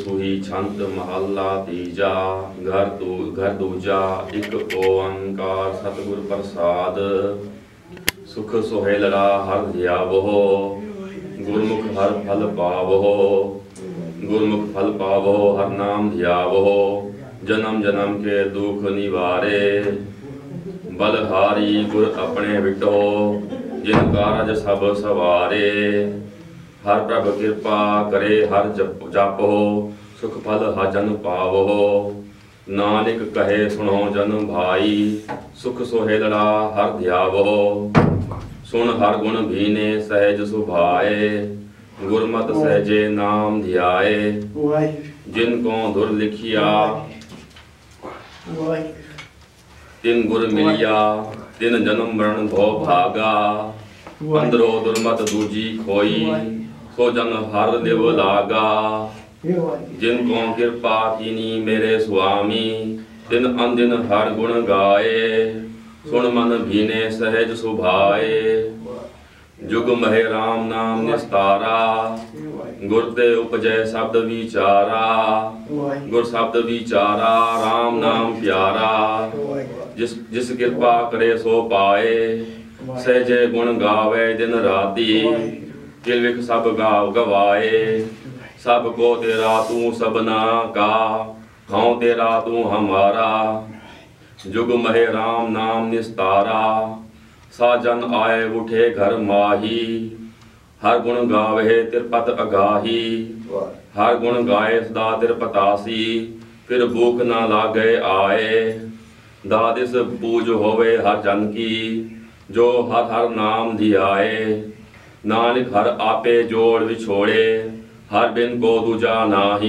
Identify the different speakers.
Speaker 1: ਸੁਹੀ ਛੰਦ ਮਹੱਲਾ ਤੀਜਾ, ਘਰ ਦੂ, ਘਰ ਦੂਜਾ, ਇੱਕ ਓੰਕਾਰ ਸਤਿਗੁਰ ਪ੍ਰਸਾਦ। ਸੁਖ ਸੁਹੇਲੜਾ ਹਰ ਧਿਆਵੋ ਗੁਰਮੁਖ ਹਰ ਫਲ ਪਾਵੋ ਗੁਰਮੁਖ ਫਲ ਪਾਵੋ ਹਰ ਨਾਮ ਧਿਆਵੋ ਜਨਮ ਜਨਮ ਕੇ ਦੁਖ ਨਿਵਾਰੇ, ਬਲਹਾਰੀ ਗੁਰ ਆਪਣੇ ਵਿਟੋ, ਜਿਨ ਕਾਰਜ ਸਭ ਸਵਾਰੇ। ਹਰ ਪ੍ਰਭ ਕਿਰਪਾ ਕਰੇ ਹਰ ਜਪ ਜਪੋ ਸੁਖ ਫਲ ਹਜਨ ਪਾਵੋ। ਨਾਨਕ ਕਹੇ ਸੁਣੋ ਜਨ ਭਾਈ ਸੁਖ ਸੋਹਿਲੜਾ ਹਰ ਧਿਆਵੋ। ਸੁਣ ਹਰ ਗੁਣ ਭੀਨੇ ਸਹਿਜ ਸੁਭਾਏ ਗੁਰਮਤਿ ਸਹਿਜੇ ਨਾਮ ਧਿਆਏ। ਜਿਨ ਕੋ ਧੁਰ ਲਿਖਿਆ ਤਿਨ ਗੁਰ ਮਿਲਿਆ ਤਿਨ ਜਨਮ ਮਰਨ ਭੋ ਭਾਗਾ। ਅੰਦਰੋ ਦੁਰਮਤ ਦੂਜੀ ਖੋਈ। ਸੋ ਜਨ ਹਰ ਦਿਵ ਲਾਗਾ। ਜਿਨ ਕੋ ਕਿਰਪਾ ਕੀਨੀ ਮੇਰੇ ਸੁਆਮੀ ਤਿਨ ਅੰਦਿਨ ਹਰ ਗੁਣ ਗਾਏ। ਸੁਣ ਮਨ ਭੀਨੇ ਸਹਿਜ ਸੁਭਾਏ। ਜੁਗ ਮਹਿ ਰਾਮ ਨਾਮ ਨਿਸਤਾਰਾ। ਗੁਰ ਤੇ ਉਪਜੈ ਸ਼ਬਦ ਵਿਚਾਰਾ। ਗੁਰ ਸ਼ਬਦ ਵਿਚਾਰਾ RAM ਨਾਮ ਪਿਆਰਾ। ਜਿਸ ਜਿਸ ਕਿਰਪਾ ਕਰੇ ਸੋ ਪਾਏ। ਸਹਿਜੇ ਗੁਣ ਗਾਵੇ ਦਿਨ ਰਾਤੀ। ਕਿਲ ਵਿਖ ਸਭ ਗਾਵ ਗਵਾਏ। ਸਭ ਕੋ ਤੇਰਾ ਤੂੰ ਸਬਨਾ ਕਾ ਹਉ ਤੇਰਾ ਤੂੰ ਹਮਾਰਾ। ਜੁਗ ਮਹਿ ਰਾਮ ਨਾਮ ਨਿਸਤਾਰਾ ਸਾਜਨ ਆਏ ਉਠੇ ਘਰ ਮਾਹੀ। ਹਰ ਗੁਣ ਗਾਵੇ ਤਿਰਪਤ ਅਗਾਹੀ। ਹਰ ਗੁਣ ਗਾਏ ਸਦਾ ਤਿਰ ਫਿਰ ਭੂਖ ਨਾ ਲਾਗੇ ਆਏ। ਦਾਦਿਸ ਪੂਜ ਹੋਵੇ ਹਰ ਜਨ ਕੀ, ਜੋ ਹਰ ਹਰ ਨਾਮ ਧਿਆਏ ਨਾਨਕ ਹਰ ਆਪੇ ਜੋੜ ਵਿਛੋੜੇ ਹਰ ਬਿਨ ਕੋ ਦੂਜਾ ਨਾਹੀ